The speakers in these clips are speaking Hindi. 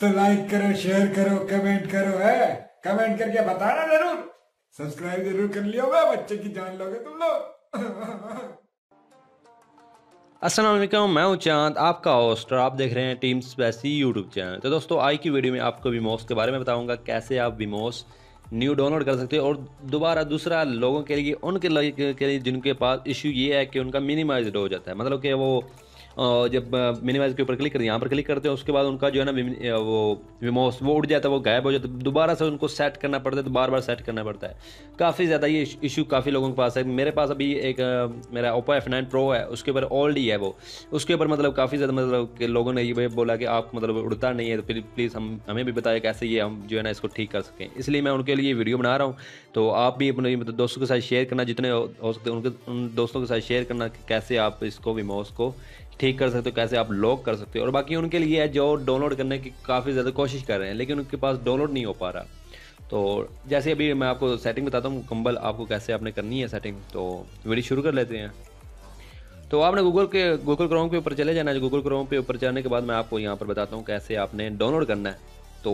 तो लाइक करो शेयर करो कमेंट करो, है? कमेंट करके बताना ज़रूर। सब्सक्राइब ज़रूर कर लियो मैं, बच्चे की जान लोगे तुम लोग। असलम मैं हूँ चाँद, आपका होस्ट और आप देख रहे हैं टीम स्पेसी यूट्यूब चैनल तो दोस्तों, आज की वीडियो में आपको विमोस के बारे में बताऊँगा, कैसे आप विमोस न्यू डाउनलोड कर सकते हो, और दोबारा दूसरा लोगों के लिए, उनके लिए, के लिए जिनके पास इशू ये है कि उनका मिनिमाइज हो जाता है। मतलब कि वो जब मिनिमाइज के ऊपर क्लिक करते हैं, यहाँ पर क्लिक करते हैं, उसके बाद उनका जो है ना वो विमोस, वो उड़ जाता है, वो गायब हो जाता है। दोबारा से उनको सेट करना पड़ता है तो बार बार सेट करना पड़ता है। काफ़ी ज़्यादा ये इशू काफ़ी लोगों के पास है। मेरे पास अभी एक मेरा ओप्पो एफ़ नाइन प्रो है, उसके ऊपर ओल्ड ही है वो। उसके ऊपर मतलब काफ़ी ज़्यादा मतलब लोगों ने ये बोला कि आप मतलब उड़ता नहीं है तो प्लीज़ हम, हमें भी बताया कैसे ये हम जो है ना इसको ठीक कर सकें। इसलिए मैं उनके लिए वीडियो बना रहा हूँ। तो आप भी अपने मतलब दोस्तों के साथ शेयर करना, जितने हो सकते उनके, उन दोस्तों के साथ शेयर करना कैसे आप इसको, विमोस को ठीक कर सकते हो, कैसे आप लॉक कर सकते हो। और बाकी उनके लिए है जो डाउनलोड करने की काफ़ी ज़्यादा कोशिश कर रहे हैं, लेकिन उनके पास डाउनलोड नहीं हो पा रहा। तो जैसे अभी मैं आपको सेटिंग बताता हूँ कंबल आपको कैसे आपने करनी है सेटिंग तो वीडियो शुरू कर लेते हैं। तो आपने गूगल के गूगल क्रोम के ऊपर चले जाना है। गूगल क्रोम के ऊपर जाने के बाद मैं आपको यहाँ पर बताता हूँ कैसे आपने डाउनलोड करना है। तो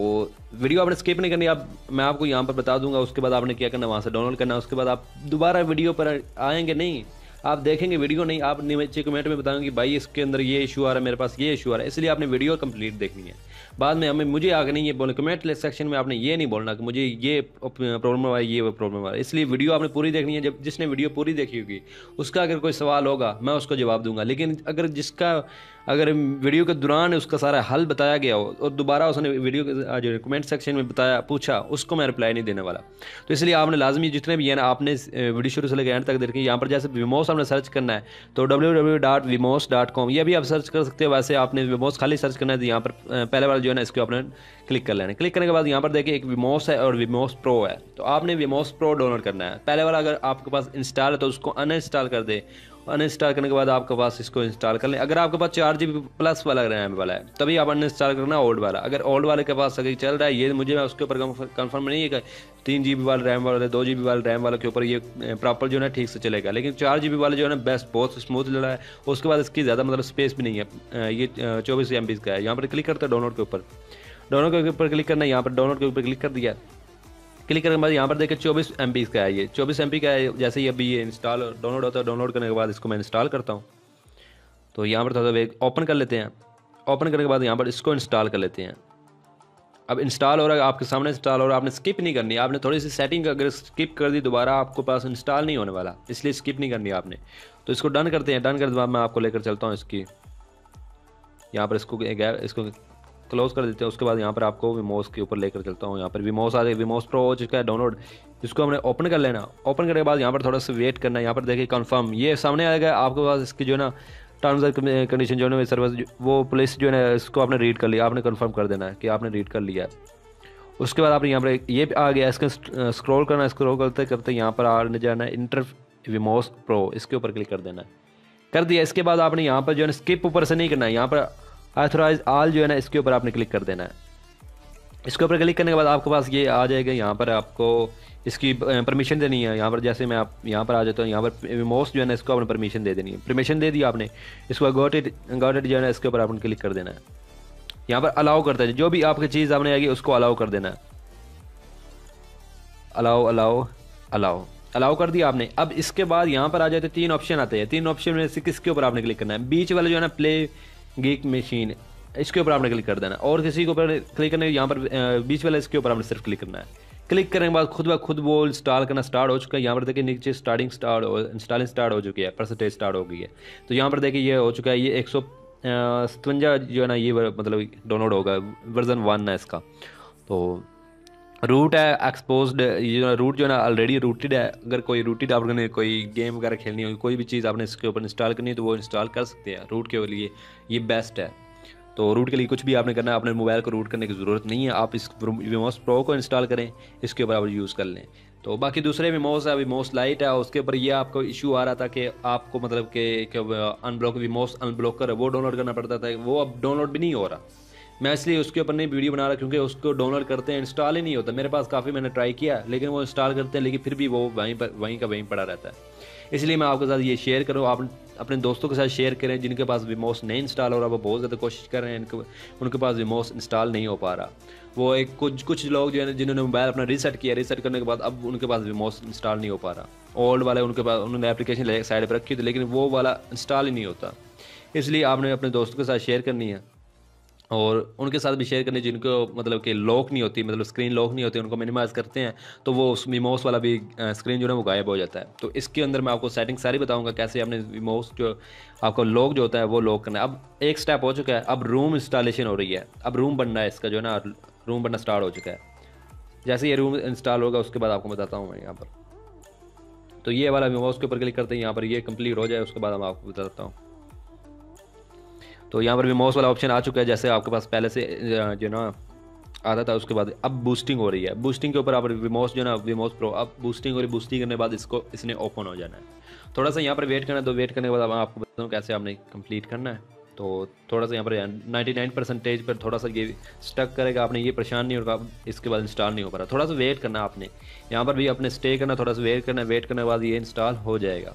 वीडियो आपने स्किप नहीं करनी, आप, मैं आपको यहाँ पर बता दूँगा, उसके बाद आपने क्या करना वहाँ से डाउनलोड करना उसके बाद आप दोबारा वीडियो पर आएँगे नहीं। आप देखेंगे वीडियो नहीं, आप नीचे कमेंट में बताएँगे भाई इसके अंदर ये इशू आ रहा है, मेरे पास ये इशू आ रहा है। इसलिए आपने वीडियो कंप्लीट देखनी है। बाद में हमें मुझे आगे नहीं ये बोले कमेंट सेक्शन में आपने ये नहीं बोलना कि मुझे ये प्रॉब्लम आ ये प्रॉब्लम आ रहा है इसलिए वीडियो आपने पूरी देखनी है, जब जिसने वीडियो पूरी देखी होगी, उसका अगर कोई सवाल होगा, मैं उसको जवाब दूँगा। लेकिन अगर जिसका, अगर वीडियो के दौरान उसका सारा हल बताया गया हो, और दोबारा उसने वीडियो जो कमेंट सेक्शन में बताया, पूछा, उसको मैं रिप्लाई नहीं देने वाला। तो इसलिए आपने लाजमी जितने भी है ना आपने वीडियो शुरू से लेकर एंड तक देखिए यहाँ पर जैसे विमोस आपने सर्च करना है तो W W dot विमोस dot com यह भी आप सर्च कर सकते हो। वैसे आपने विमोस खाली सर्च करना है तो यहाँ पर पहले वाला जो है ना, इसको आपने क्लिक कर लेना क्लिक करने के बाद यहाँ पर देखिए एक विमोस है और विमोस प्रो है। तो आपने विमोस प्रो डाउनलोड करना है। पहले वाला अगर आपके पास इंस्टॉल है तो उसको अनइंस्टॉल कर दे। अनइंस्टॉल करने के बाद आपके पास इसको इंस्टॉल कर लें। अगर आपके पास चार जी प्लस वाला रैम वाला है, तभी आप अनइंस्टॉल करना ओल्ड वाला। अगर ओल्ड वाले के पास अगर चल रहा है, ये मुझे, मैं उसके ऊपर कंफर्म नहीं है कि तीन जी बी वाला रैम वाले दो जी बी वाले रैम वाले के ऊपर ये प्रॉपर जो है ठीक से चलेगा। लेकिन चार जी बी वाले जो है ना बेस्ट बहुत स्मूथ चल रहा है। उसके बाद इसकी ज़्यादा मतलब स्पेस भी नहीं है। ये चौबीस एम का है। यहाँ पर क्लिक करते हैं डाउनलोड के ऊपर। डाउनलोड के ऊपर क्लिक करना है, यहाँ पर डाउनलोड के ऊपर क्लिक कर दिया। क्लिक करने के बाद यहाँ पर देखिए चौबीस एम का है ये। चौबीस एम का है, जैसे ही अभी ये इंस्टॉल डाउनलोड होता है डाउनलोड करने के बाद इसको मैं इंस्टॉल करता हूँ। तो यहाँ पर थोड़ा सा ओपन कर लेते हैं। ओपन करने के बाद यहाँ पर इसको इंस्टॉल कर लेते हैं। अब इंस्टॉल हो रहा है, आपके सामने इंस्टॉल हो रहा है, आपने स्किप नहीं करनी। आपने थोड़ी सी सेटिंग अगर स्किप कर दी, दोबारा आपको पास इंस्टॉल नहीं होने वाला। इसलिए स्किप नहीं करनी आपने। तो इसको डन करते हैं डन करने के बाद मैं आपको लेकर चलता हूँ इसकी। यहाँ पर इसको इसको क्लोज कर देते हैं, उसके बाद यहाँ पर आपको विमोस के ऊपर लेकर चलता हूँ। यहाँ पर विमोस आ जाए विमोस प्रो चुका है डाउनलोड इसको हमने ओपन कर लेना। ओपन करने के बाद यहाँ पर थोड़ा सा वेट करना है। यहाँ पर देखिए कन्फर्म ये सामने आएगा आपके पास इसकी जो है ना टर्म्स एंड कंडीशन जो है सर्विस वो पुलिस जो है ना, इसको आपने रीड कर लिया। आपने कन्फर्म कर देना है कि आपने रीड कर लिया उसके बाद आपने यहाँ पर ये आ गया। इसका स्क्रॉल करना स्क्रॉल करते करते यहाँ पर आने जाना है इंटर विमोस प्रो इसके ऊपर क्लिक कर देना है। कर दिया। इसके बाद आपने यहाँ पर जो है स्किप ऊपर से नहीं करना है। यहाँ पर ऑथराइज आल जो है ना, इसके ऊपर आपने क्लिक कर देना है। इसके ऊपर क्लिक करने के बाद आपके पास ये आ जाएगा, यहाँ पर आपको इसकी परमिशन देनी है। यहाँ पर जैसे मैं आप, यहाँ पर आ जाता हूँ, यहाँ पर मोस्ट जो है ना, इसको आपने परमिशन दे देनी है। परमिशन दे दी आपने, इसको गॉट इट गॉट इट जो है ना, इसके ऊपर आपने क्लिक कर देना है। यहाँ पर अलाउ करता है। जो भी आपकी चीज़ आपने आएगी, उसको अलाउ कर देना है। अलाउ अलाउ अलाउ अलाउ कर दिया आपने। अब इसके बाद यहाँ पर आ जाते तीन ऑप्शन आते हैं। तीन ऑप्शन में से किसके ऊपर आपने क्लिक करना है? बीच वाला जो है ना प्ले गीक मशीन इसके ऊपर आपने क्लिक कर देना। और किसी के ऊपर क्लिक करने यहाँ पर बीच वाला इसके ऊपर आपने सिर्फ़ क्लिक करना है। क्लिक करने के बाद खुद ब खुद वो इंस्टॉल करना स्टार्ट हो चुका है। यहाँ पर देखिए नीचे स्टार्टिंग स्टार्ट इंस्टॉलिंग स्टार्ट हो चुकी है परसेंटेज स्टार्ट हो गई है। तो यहाँ पर देखिए ये हो चुका है, ये एक सौ सतवंजा जो है ना, ये मतलब डाउनलोड होगा वर्जन वन है इसका। तो रूट है एक्सपोज रूट जो है ना ऑलरेडी रूटेड है। अगर कोई रूटेड आपने कोई गेम वगैरह खेलनी हो कोई भी चीज़ आपने इसके ऊपर इंस्टॉल करनी है तो वो इंस्टॉल कर सकते हैं रूट के लिए। ये बेस्ट है। तो रूट के लिए कुछ भी आपने करना है अपने मोबाइल को रूट करने की ज़रूरत नहीं है। आप इस विमोस प्रो को इंस्टॉल करें, इसके ऊपर आप यूज़ कर लें। तो बाकी दूसरे विमोस है विमोस लाइट है, उसके ऊपर ये आपको इशू आ रहा था कि आपको मतलब कि अनब्लॉक विमोस अनब्लॉकर वो डाउनलोड करना पड़ता था, वो अब डाउनलोड भी नहीं हो रहा। मैं इसलिए उसके ऊपर नहीं वीडियो बना रहा क्योंकि उसको डाउनलोड करते हैं इंस्टॉल ही नहीं होता। मेरे पास काफ़ी मैंने ट्राई किया, लेकिन वो इंस्टॉल करते हैं, लेकिन फिर भी वो वहीं पर, वहीं का वहीं पड़ा रहता है। इसलिए मैं आपके साथ ये शेयर करूँ, आप अपने दोस्तों के साथ शेयर करें, जिनके पास विमोस नहीं इंस्टॉल हो रहा, वो बहुत ज़्यादा कोशिश कर रहे हैं, इनके, उनके पास विमोस इंस्टॉल नहीं हो पा रहा। वो एक कुछ कुछ लोग जो है जिन्होंने मोबाइल अपना रीसेट किया रीसेट करने के बाद अब उनके पास विमोस इंस्टॉल नहीं हो पा रहा। ओल्ड वाले उनके पास, उन्होंने एप्लीकेशन साइड पर रखी थी, लेकिन वो वाला इंस्टॉल ही नहीं होता। इसलिए आपने अपने दोस्तों के साथ शेयर करनी है। और उनके साथ भी शेयर करनी जिनको मतलब कि लॉक नहीं होती मतलब स्क्रीन लॉक नहीं होती, उनको मिनिमाइज़ करते हैं तो वो उस वीमोस वाला भी स्क्रीन जो है वो गायब हो जाता है। तो इसके अंदर मैं आपको सेटिंग सारी बताऊँगा कैसे आपने वीमोस जो आपको लॉक जो होता है वो लॉक करना है। अब एक स्टेप हो चुका है, अब रूम इंस्टॉलेशन हो रही है। अब रूम बनना है इसका जो है ना रूम बनना स्टार्ट हो चुका है। जैसे ये रूम इंस्टॉल होगा, उसके बाद आपको बताता हूँ मैं यहाँ पर। तो ये वाला वीमोस के ऊपर क्लिक करते हैं, यहाँ पर ये कंप्लीट हो जाए, उसके बाद मैं आपको बताता हूँ। तो यहाँ पर भी माउस वाला ऑप्शन आ चुका है, जैसे आपके पास पहले से जो ना, आता था, उसके बाद अब बूस्टिंग हो रही है। बूस्टिंग के ऊपर आप विमोस जो ना विमोस प्रो अब बूस्टिंग हो रही बूस्टिंग करने के बाद इसको, इसने ओपन हो जाना है। थोड़ा सा यहाँ पर वेट करना है तो वेट करने के बाद आपको बताता हूँ कैसे आपने कंप्लीट करना है। तो थोड़ा सा यहाँ पर 99 परसेंटेज पर थोड़ा सा ये स्टक करेगा, आपने ये परेशान नहीं होगा इसके बाद इंस्टॉल नहीं हो पा रहा। थोड़ा सा वेट करना आपने। यहाँ पर भी अपने स्टे करना, थोड़ा सा वेट करना वेट करने के बाद ये इंस्टॉल हो जाएगा।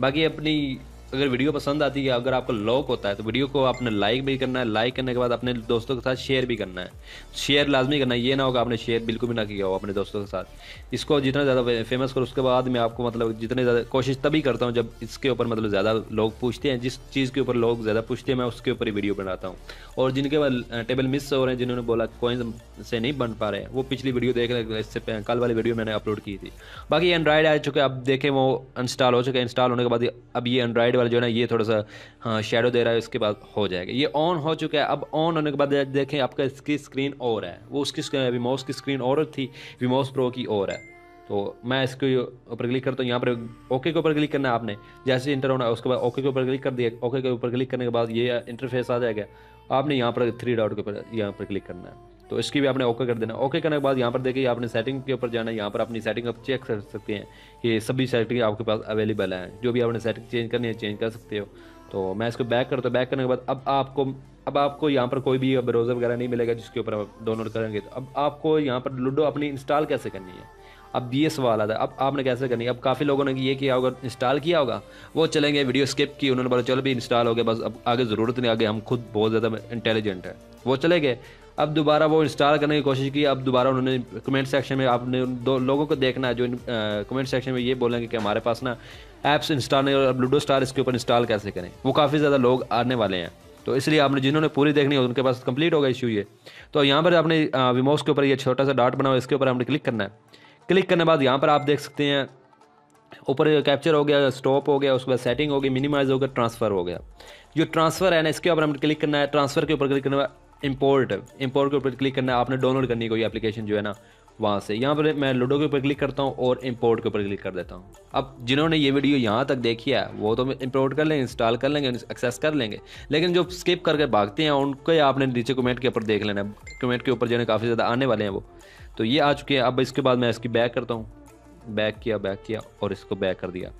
बाकी अपनी अगर वीडियो पसंद आती है, अगर आपको लॉक होता है तो वीडियो को आपने लाइक भी करना है लाइक करने के बाद अपने दोस्तों के साथ शेयर भी करना है। शेयर लाजमी करना है, ये ना होगा आपने शेयर बिल्कुल भी ना किया हो अपने दोस्तों के साथ। इसको जितना ज़्यादा फ़ेमस करो, उसके बाद मैं आपको मतलब जितने ज़्यादा कोशिश तभी करता हूँ जब इसके ऊपर मतलब ज़्यादा लोग पूछते हैं, जिस चीज़ के ऊपर लोग ज़्यादा पूछते हैं, मैं उसके ऊपर ही वीडियो बनाता हूँ। और जिनके टेबल मिस हो रहे हैं, जिन्होंने बोला कोइन से नहीं बन पा रहे वो पिछली वीडियो देख रहे इससे कल वाली वीडियो मैंने अपलोड की थी। बाकी एंड्रॉइड आ चुके अब देखें वो इंस्टॉल हो चुके इंस्टॉल होने के बाद अब ये एंड्रॉइड वाला जो है ना, ये थोड़ा सा हाँ शेडो दे रहा है, उसके बाद हो जाएगा। ये ऑन हो चुका है। अब ऑन होने के बाद देखें, आपका इसकी स्क्रीन और है। वो उसकी विमोस की स्क्रीन और थी विमोस प्रो की और है। तो मैं इसके ऊपर क्लिक करता हूँ। यहाँ पर ओके के ऊपर क्लिक करना है आपने। जैसे इंटर होना है, उसके बाद ओके के ऊपर क्लिक कर दिया। ओके के ऊपर क्लिक करने के बाद ये इंटरफेस आ जाएगा। आपने यहाँ पर थ्री डॉट के ऊपर, यहाँ पर क्लिक करना है। तो इसकी भी आपने ओके कर देना। ओके करने के बाद यहाँ पर देखिए, आपने सेटिंग के ऊपर जाना है। यहाँ पर अपनी सेटिंग आप चेक कर सकते हैं कि सभी सेटिंग आपके पास अवेलेबल है। जो भी आपने सेटिंग चेंज करनी है चेंज कर सकते हो। तो मैं इसको बैक करता हूँ। बैक करने के बाद अब आपको अब आपको यहाँ पर कोई भी ब्राउज़र वगैरह नहीं मिलेगा जिसके ऊपर आप डाउनलोड करेंगे। तो अब आपको यहाँ पर लूडो अपनी इंस्टॉल कैसे करनी है? अब ये सवाल आता है। अब आपने कैसे करनी है? अब काफ़ी लोगों ने ये किया होगा इंस्टॉल किया होगा। वो चलेंगे वीडियो स्किप की। उन्होंने बोला, चलो भी इंस्टॉल हो गया, बस अब आगे ज़रूरत नहीं, आगे हम खुद बहुत ज़्यादा इंटेलिजेंट है। वो चले गए। अब दोबारा वो इंस्टॉल करने की कोशिश की, अब दोबारा उन्होंने कमेंट सेक्शन में आपने दो लोगों को देखना है जो कमेंट सेक्शन में ये बोलेंगे कि हमारे पास ना ऐप्स इंस्टॉल नहीं और लूडो स्टार इसके ऊपर इंस्टॉल कैसे करें? वो काफ़ी ज़्यादा लोग आने वाले हैं। तो इसलिए आपने जिन्होंने पूरी देखनी है, उनके पास कंप्लीट होगा इशू ये। तो यहाँ पर आपने विमोस के ऊपर ये छोटा सा डॉट बना हुआ इसके ऊपर आपने क्लिक करना है। क्लिक करने बाद यहाँ पर आप देख सकते हैं, ऊपर कैप्चर हो गया स्टॉप हो गया, उसके बाद सेटिंग हो गई मिनिमाइज हो गया ट्रांसफ़र हो गया। जो ट्रांसफ़र है ना, इसके ऊपर हमने क्लिक करना है। ट्रांसफ़र के ऊपर क्लिक करना इम्पोर्ट इम्पोर्ट के ऊपर क्लिक करना है आपने डाउनलोड करनी कोई एप्लीकेशन जो है ना, वहाँ से। यहाँ पर मैं लूडो के ऊपर क्लिक करता हूँ और इम्पोर्ट के ऊपर क्लिक कर देता हूँ। अब जिन्होंने ये वीडियो यहाँ तक देखी है, वो तो इम्पोर्ट कर लेंगे इंस्टॉल कर लेंगे एक्सेस कर लेंगे। लेकिन जो स्किप करके भागते हैं, उनको आपने नीचे कमेंट के ऊपर देख लेना कमेंट के ऊपर जो है काफ़ी ज़्यादा आने वाले हैं वो। तो ये आ चुके हैं। अब इसके बाद मैं इसकी बैक करता हूँ। बैक किया बैक किया और इसको बैक कर दिया।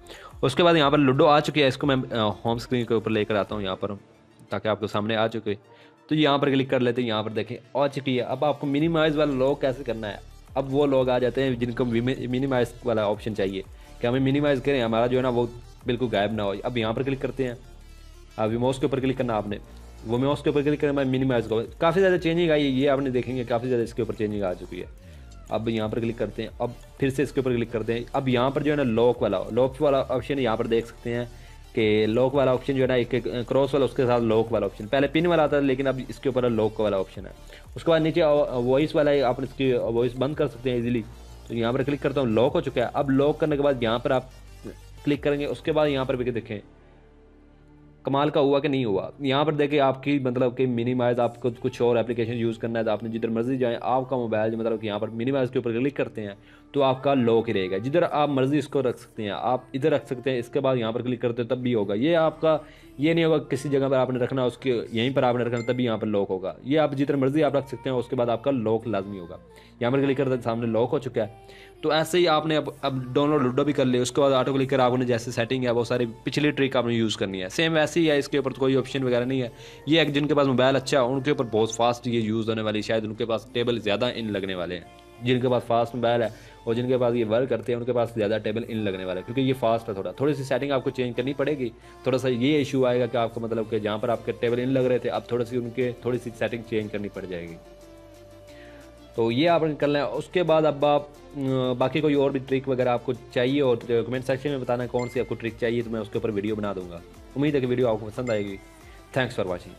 उसके बाद यहाँ पर लूडो आ चुकी है। इसको मैं होम स्क्रीन के ऊपर लेकर आता हूँ यहाँ पर, ताकि आपके सामने आ चुके। तो यहाँ पर क्लिक कर लेते हैं, यहाँ पर देखें, और चुकी अब आपको मिनिमाइज वाला लॉक कैसे करना है? अब वो लोग आ जाते हैं जिनको मिनिमाइज वाला ऑप्शन चाहिए। कि हमें मिनिमाइज करें, हमारा जो है ना वो बिल्कुल गायब ना हो। अब यहाँ पर क्लिक करते हैं। अब विमोस के ऊपर क्लिक करना आपने। वो मोस के ऊपर क्लिक करना मिनिमाइज को काफ़ी ज़्यादा चेंजिंग आई है, ये आपने देखेंगे, काफ़ी ज़्यादा इसके ऊपर चेंजिंग आ चुकी है। अब यहाँ पर क्लिक करते हैं। अब फिर से इसके ऊपर क्लिक करते हैं। अब यहाँ पर जो है ना लॉक वाला लॉक वाला ऑप्शन यहाँ पर देख सकते हैं। कि लॉक वाला ऑप्शन जो है ना, एक क्रॉस वाला, उसके साथ लॉक वाला ऑप्शन पहले पिन वाला आता था, लेकिन अब इसके ऊपर लॉक वाला ऑप्शन है। उसके बाद नीचे वॉइस वाला आप इसकी वॉइस बंद कर सकते हैं इजीली तो यहाँ पर क्लिक करता हूँ लॉक हो चुका है। अब लॉक करने के बाद यहाँ पर आप क्लिक करेंगे, उसके बाद यहाँ पर भी देखें। कमाल का हुआ कि नहीं हुआ। यहाँ पर देखिए आपकी मतलब कि मिनिमाइज आपको कुछ और एप्लीकेशन यूज़ करना है तो आपने जिधर मर्ज़ी जाए, आपका मोबाइल मतलब कि यहाँ पर मिनिमाइज के ऊपर क्लिक करते हैं तो आपका लॉक ही रहेगा। जिधर आप मर्ज़ी इसको रख सकते हैं, आप इधर रख सकते हैं, इसके बाद यहाँ पर क्लिक करते हैं, तब भी होगा। ये आपका, ये नहीं होगा किसी जगह पर आपने रखना, उसके, यहीं पर आपने रखना तभी यहाँ पर लॉक होगा। ये आप जिधर मर्ज़ी आप रख सकते हैं, उसके बाद आपका लॉक लाजमी होगा। यहाँ पर क्लिक करते सामने लॉक हो चुका है। तो ऐसे ही आपने अब अब डाउनलोड लूडो भी कर लिया, उसके बाद ऑटो क्लिक कर, आपने जैसे सेटिंग है, वो सारी पिछली ट्रिक आपने यूज़ करनी है। सेम वैसे ही है, इसके ऊपर तो कोई ऑप्शन वगैरह नहीं है। ये एक जिनके पास मोबाइल अच्छा है, उनके ऊपर बहुत फास्ट ये यूज़ होने वाली शायद उनके पास टेबल ज़्यादा इन लगने वाले हैं। जिनके पास फास्ट मोबाइल है और जिनके पास ये वर्क करते हैं, उनके पास ज़्यादा टेबल इन लगने वाला है। क्योंकि ये फास्ट है थोड़ा। थोड़ी सी सेटिंग आपको चेंज करनी पड़ेगी। थोड़ा सा ये इशू आएगा कि आपको मतलब कि जहाँ पर आपके टेबल इन लग रहे थे, अब थोड़ी सी उनके, थोड़ी सी सेटिंग चेंज करनी पड़ जाएगी। तो ये आप कर लें। उसके बाद अब आप बाकी कोई और भी ट्रिक वगैरह आपको चाहिए और कमेंट सेक्शन में बताना कौन सी आपको ट्रिक चाहिए तो मैं उसके ऊपर वीडियो बना दूँगा। उम्मीद है कि वीडियो आपको पसंद आएगी। Thanks for watching